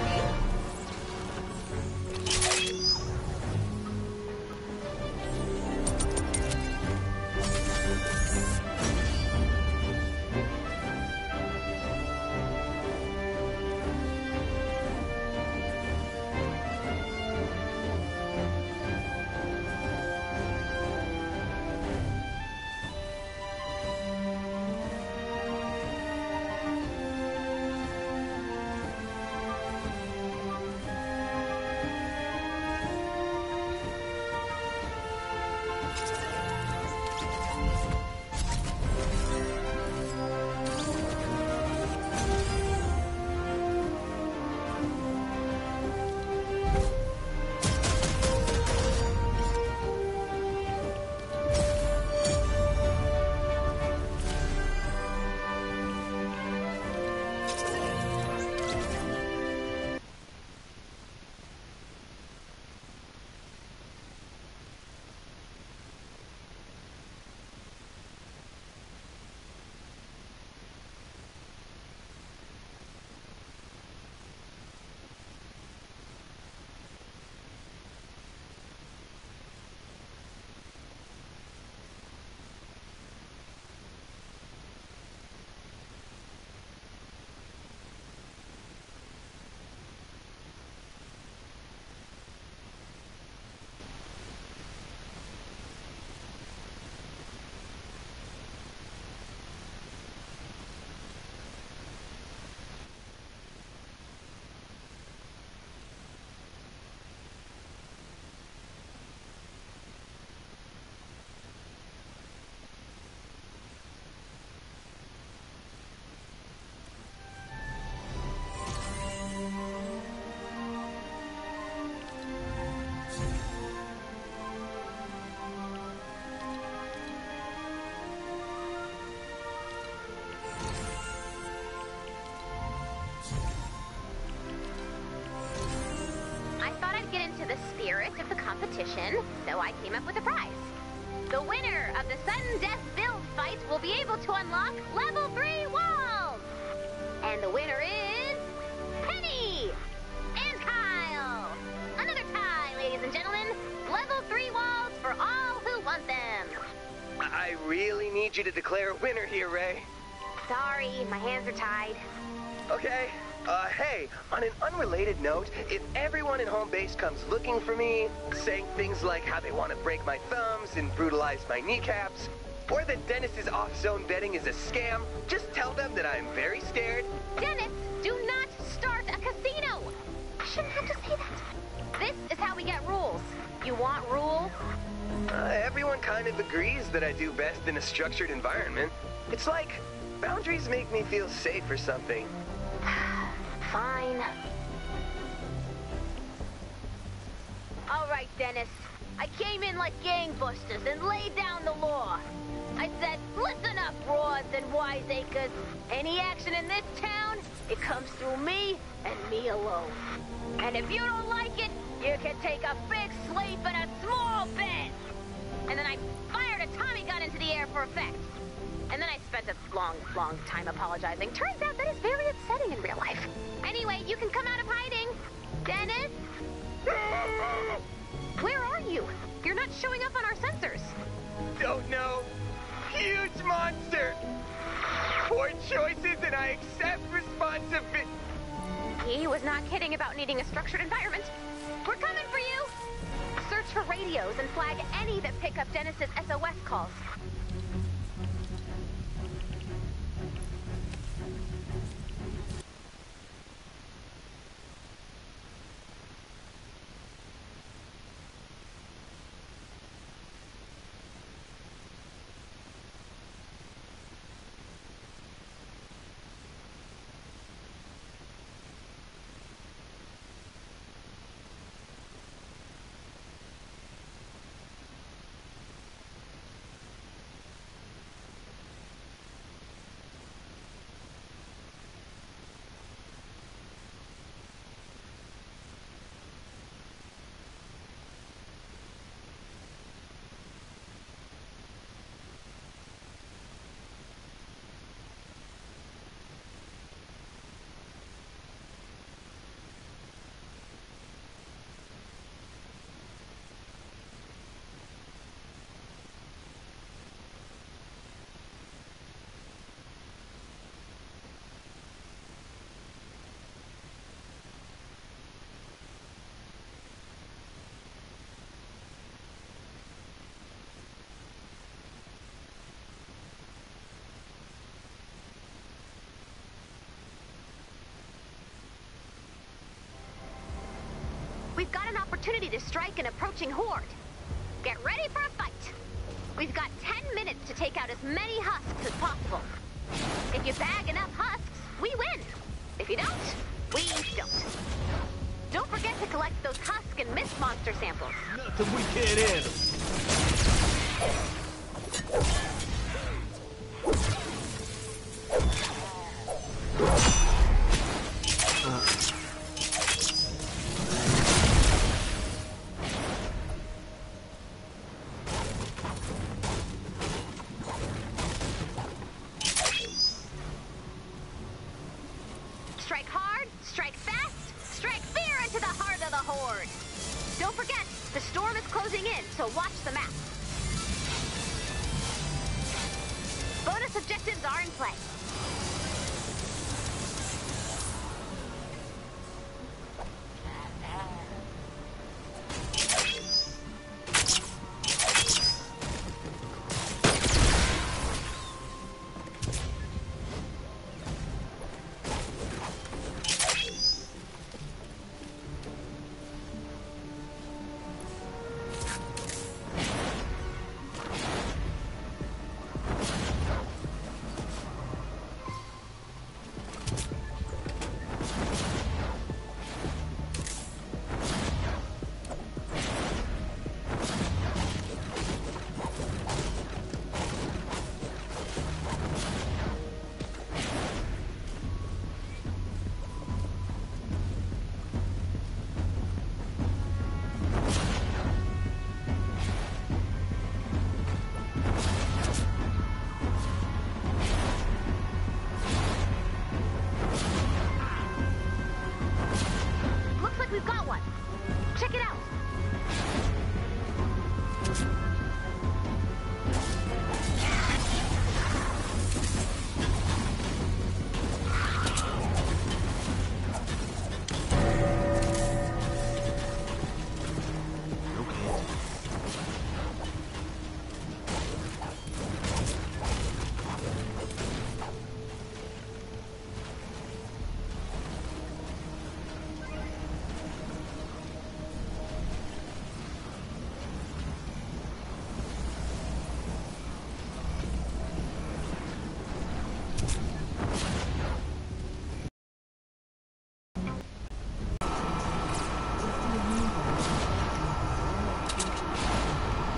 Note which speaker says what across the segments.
Speaker 1: lucky. Spirit of the competition, so I came up with a prize. The winner of the sudden death build fight will be able to unlock level 3 walls! And the winner is... Penny! And Kyle! Another tie, ladies and gentlemen. Level 3 walls for all who want them.
Speaker 2: I really need you to declare a winner here, Ray.
Speaker 1: Sorry, my hands are tied.
Speaker 2: Okay. Uh, hey, on an unrelated note, if everyone in home base comes looking for me, saying things like how they want to break my thumbs and brutalize my kneecaps, or that Dennis's off-zone betting is a scam, just tell them that I'm very scared.
Speaker 1: Dennis, do not start a casino! I shouldn't have to say that. This is how we get rules. You want rules?
Speaker 2: Uh, everyone kind of agrees that I do best in a structured environment. It's like boundaries make me feel safe or something.
Speaker 1: Fine. All right, Dennis. I came in like gangbusters and laid down the law. I said, listen up, broads and wiseacres. Any action in this town, it comes through me and me alone. And if you don't like it, you can take a big sleep in a small bed. And then I Tommy gun into the air for effect. And then I spent a long, long time apologizing. Turns out that is very upsetting in real life. Anyway, you can come out of hiding. Dennis? Where are you? You're not showing up on our sensors.
Speaker 2: Don't know. Huge monster. Poor choices and I accept responsibility.
Speaker 1: He was not kidding about needing a structured environment. We're coming for radios and flag any that pick up Dennis's SOS calls. Opportunity to strike an approaching horde. Get ready for a fight. We've got 10 minutes to take out as many husks as possible. If you bag enough husks, we win. If you don't, we don't. Don't forget to collect those husk and mist monster samples.
Speaker 3: Nothing we can't handle.
Speaker 1: Don't forget, the storm is closing in, so watch the map. Bonus objectives are in play.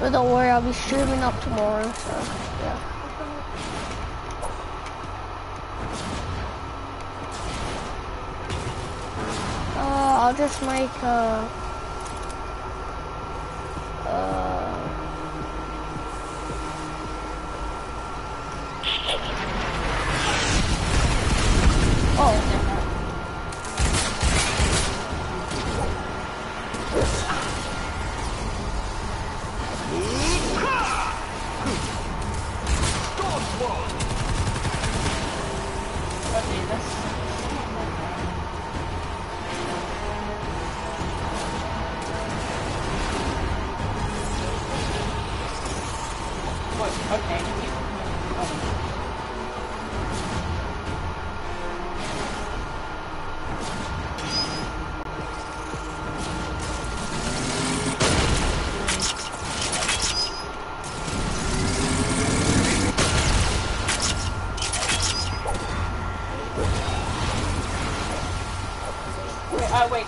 Speaker 4: But don't worry, I'll be streaming up tomorrow, so yeah. Uh, I'll just make uh, uh, oh.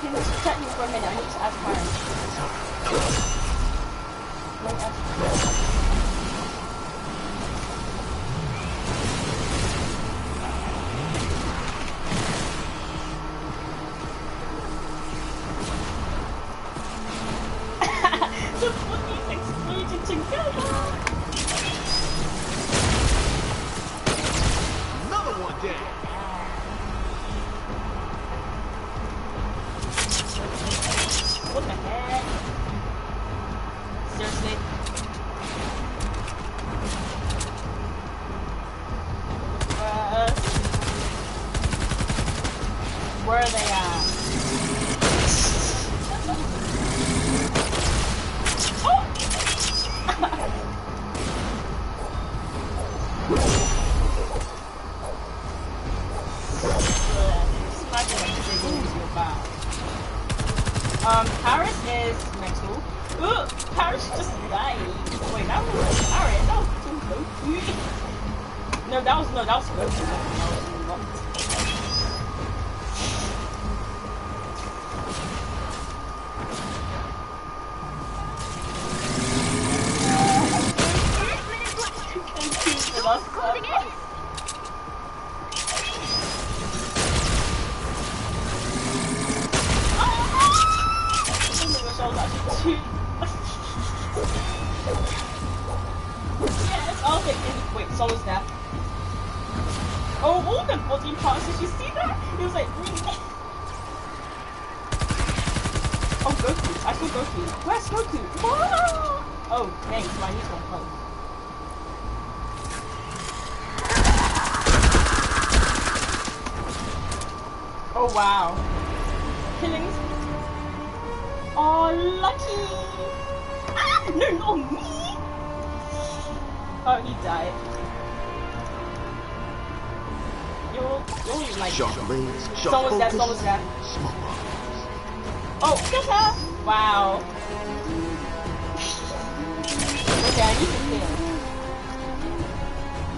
Speaker 4: Can you just protect me for a minute? I need to ask Byron. Paris just died. Wait, that was Paris. That was too Goku. No, that was no, that was Goku. That was not.
Speaker 1: Closing in!
Speaker 4: yes, okay, wait, someone's there. Oh, all the body parts, did you see that? It was like, Oh, Goku, I saw Goku. Where's Goku? Whoa! Oh, thanks, my one close. Oh wow. Killings. Oh, lucky! Ah, no, not me! Oh, he died. You're, you're like...
Speaker 3: Sharp blades, sharp
Speaker 4: Someone's
Speaker 3: focus,
Speaker 4: someone's
Speaker 3: small.
Speaker 4: Oh, get her! Wow. Okay, I need to heal.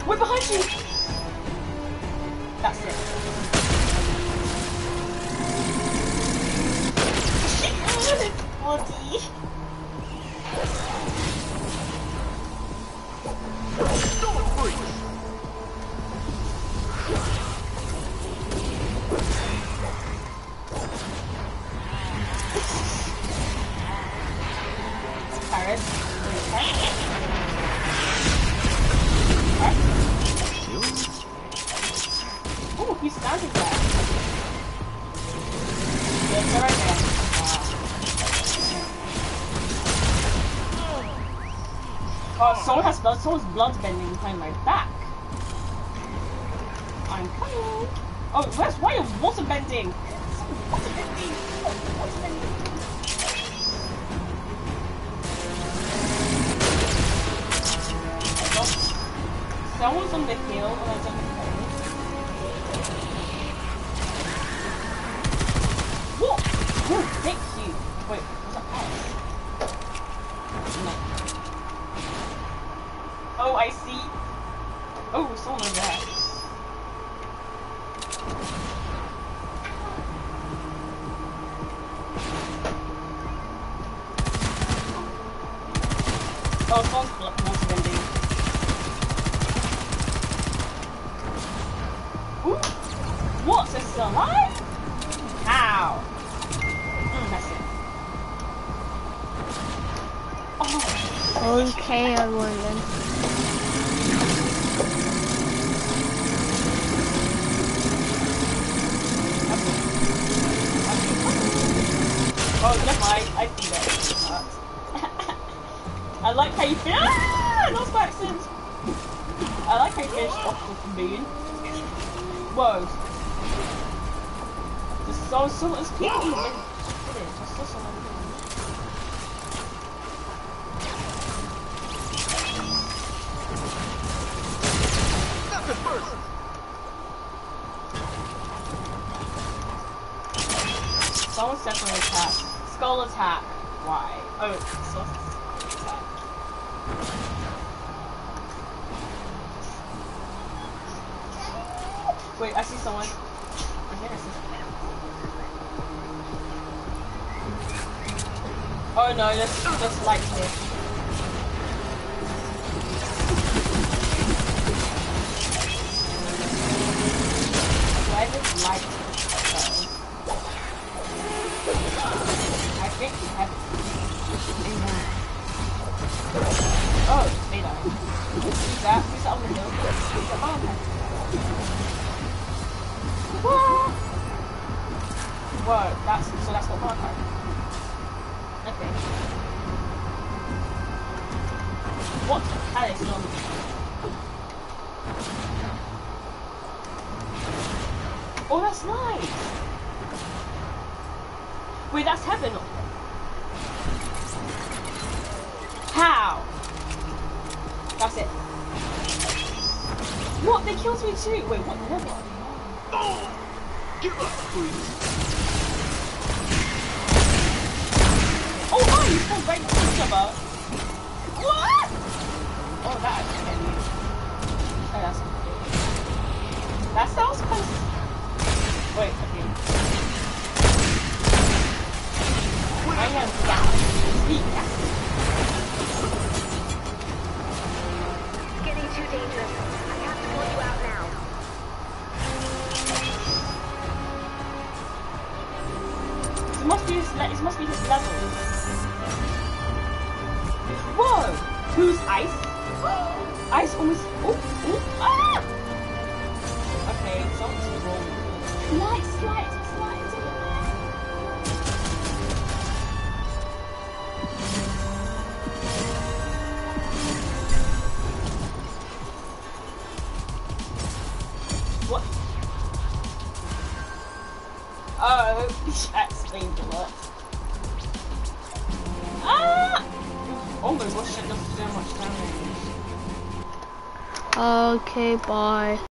Speaker 4: We're behind you! That's it. Someone has blood. Someone's blood bending behind my back. I'm coming. Oh, where's why you water bending? Someone's on the hill and I don't know. What? Who picked you? Wait, was that Paris? No. I see. Oh, someone over there. Oh, someone's bending. Ooh! What? Is alive? How? Mm, it. Oh,
Speaker 5: Okay, everyone then.
Speaker 4: Oh, never mind. I see that. I like how you feel. Ah, by accident. I like how you finished off with the moon. Whoa. There's so so much people. it. There's still so many people.
Speaker 3: Nothing first!
Speaker 4: Someone's definitely attack. Skull attack. Why? Oh, skull attack. Wait, I see someone. I think someone. Oh no, there's, there's light here. Alex, no. Oh, that's nice. Wait, that's heaven. How? That's it. What? They killed me too. Wait, what the hell?
Speaker 3: Oh, give up, please.
Speaker 4: Oh, hi, you still right next to each other. What? 全然。
Speaker 5: Okay, bye.